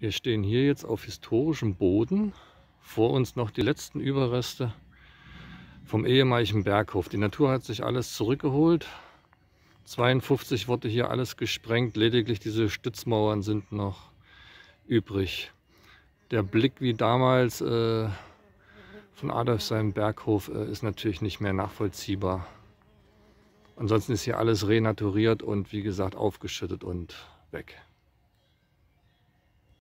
Wir stehen hier jetzt auf historischem Boden. Vor uns noch die letzten Überreste vom ehemaligen Berghof. Die Natur hat sich alles zurückgeholt. 52 wurde hier alles gesprengt. Lediglich diese Stützmauern sind noch übrig. Der Blick wie damals äh, von Adolf seinem Berghof äh, ist natürlich nicht mehr nachvollziehbar. Ansonsten ist hier alles renaturiert und wie gesagt aufgeschüttet und weg.